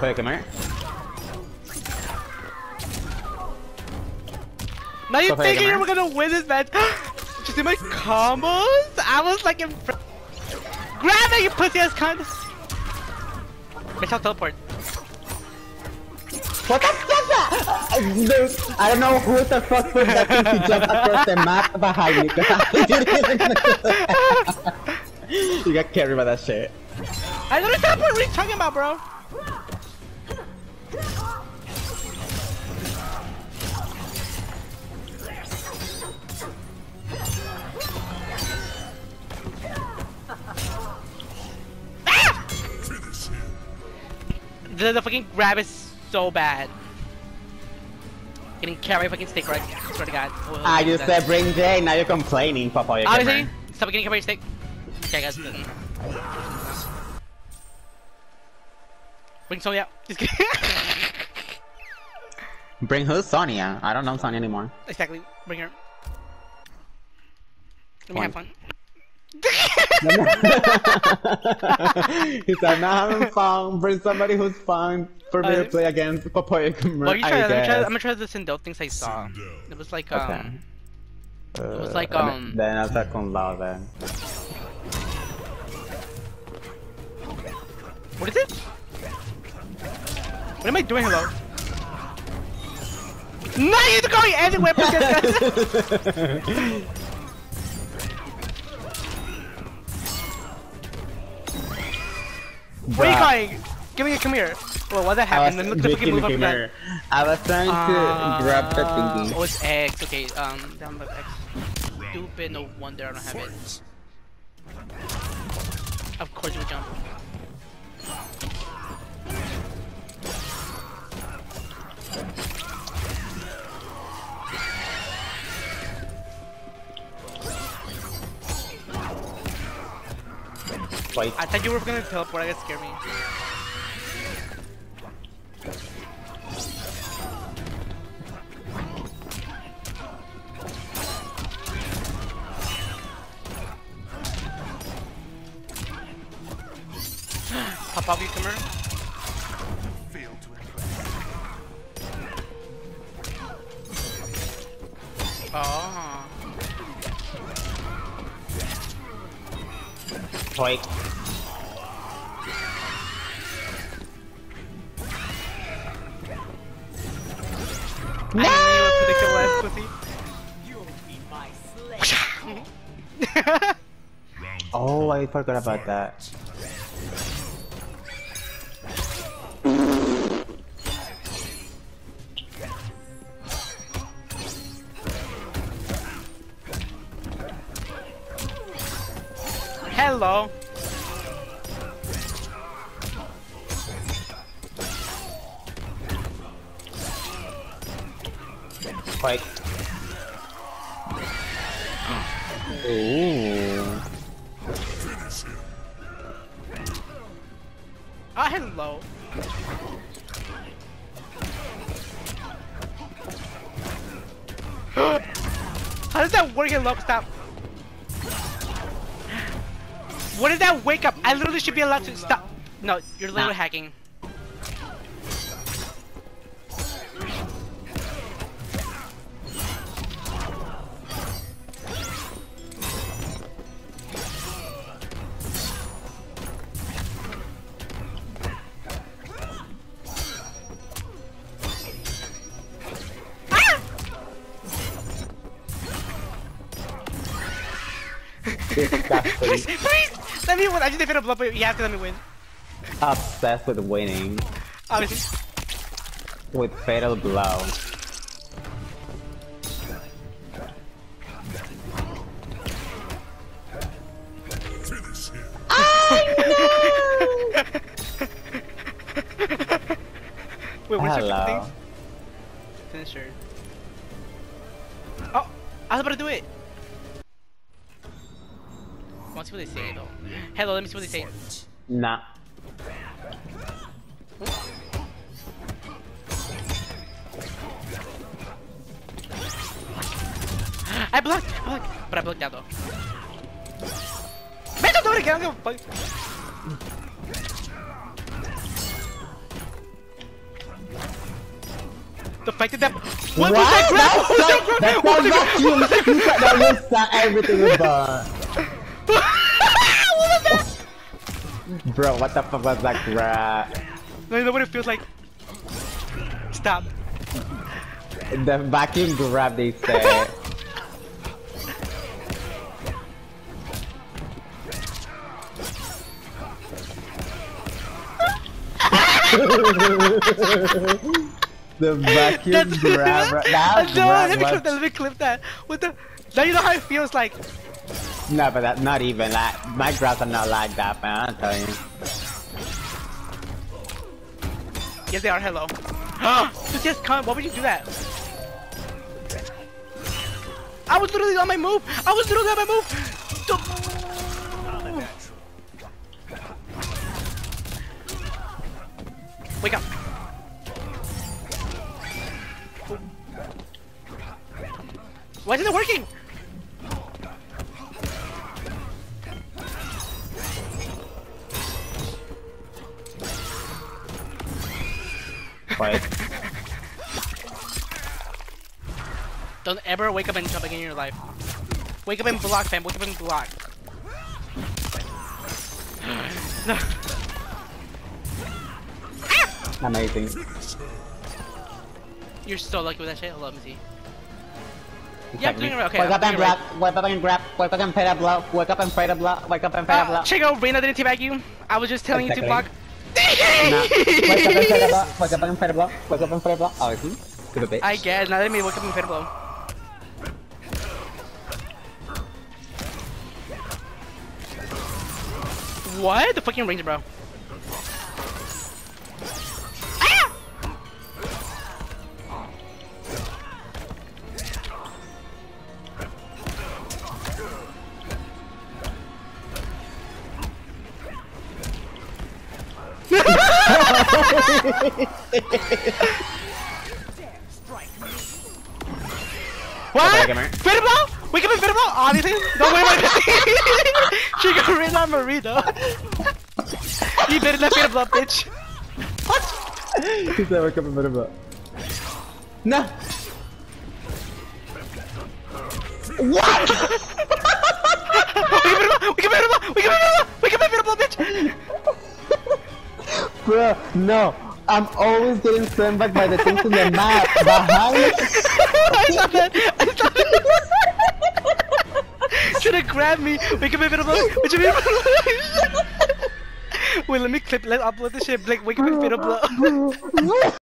Papaya, come here. Now you Papaya, thinking you're gonna win this match? Did you see my combos? I was like in fr- Grab it, you pussy ass cunt! Bitch, I'll teleport. What the fuck? Dude, I don't know who the fuck put that thing to jump across the map behind me. 'cause you got carried by that shit. I don't teleport, what are talking about, bro? Ah! The, the fucking grab is so bad. Getting carried fucking stick right. I swear to God. Oh, I just said bring Jay, now you're complaining. Obviously, gamer. stop getting carried stick. Okay, guys. Bring Sonya. Bring who? Sonya. I don't know Sonya anymore. exactly. Bring her. Let me have fun. he said, I'm not having fun. Bring somebody who's fun for me to Uh, play against Gamer. Well, you I try. I'm gonna try, guess. I'm gonna try the Sindel things I saw. It was like um. Okay. It was like, Uh, um- Then I'll Kung Lao then. What is it? What am I doing, hello? No, you're going anywhere this Where are you going? Give me a come here. Well, what that happened? Then look the fucking move up that. I was trying to grab the Uh, thingy. Oh, it's X. Okay, um, down by X. Stupid, no wonder I don't have it. Of course you would jump. Wait, I thought you were gonna teleport, I got scared me. Pop up, you come here. Wait. I knew it was predictable ass pussy. Oh, I forgot about that. Hello. Wait. Ooh. Ah, hello. How does that work in lock stop? What is that wake up? I literally should be allowed to stop. No, you're literally Nah. hacking. Please, please, let me win. I just defeated a blood, but you have to let me win. Obsessed with winning. Obviously. With fatal blow. Wait, where's your Hello. Finisher. Oh, I was about to do it. See what they say though. Hello, let me see what they say. Nah. I blocked, I blocked, but I blocked out though. Man, don't do it again. I'm gonna fuck. The fact that that What? what, was that grab? That's What was that grab? Was that vacuum. You said that was that everything about. what was that? Bro, what the fuck was that grab? No, you know what it feels like. Stop. The vacuum grab, they say. the vacuum That's grab. That no, let me grab clip that. Let me clip that. What the? Now you know how it feels like. was, no, but that not even that. My grabs are not like that, man. I'm telling you. Yes, they are. Hello. Ah, huh? Just come. Why would you do that? I was literally on my move. I was literally on my move. Don't- Wake up. Why isn't it working? Quiet. Don't ever wake up and jump again in your life. Wake up and block, fam. Wake up and block. No. Amazing. You're so lucky with that shit. Hold on, let me see. It's Yeah, I'm doing it okay, Wake up and grab. Wake up and grab. Wake up and fight a block. Wake up and fight a block. Wake up and fight a Uh, block. check out Reina didn't teabag you. I was just telling you to block. Nah. Wake up and a block. Up and a block. Wake. I guess. Now let me wake up and. What? The fucking ranger, bro. What? gamer. fatal blow? Wake up and fatal blow? Obviously. Don't worry about it. she got rid of Marino. you better not fatal blow, bitch. What? He said wake up and fight a block. No. What? Wake up and fatal blow! Wake up and Fitable! Wake up and fatal blow! Wake up and bitch! Bro, no. I'm always getting sent back by the things in the map. Behind I saw that! I saw that! Should have grabbed me! Wake up and fatal blow! Wake up and fatal blow! Wait, let me clip, let upload this shit. Like, wake up and fatal blow.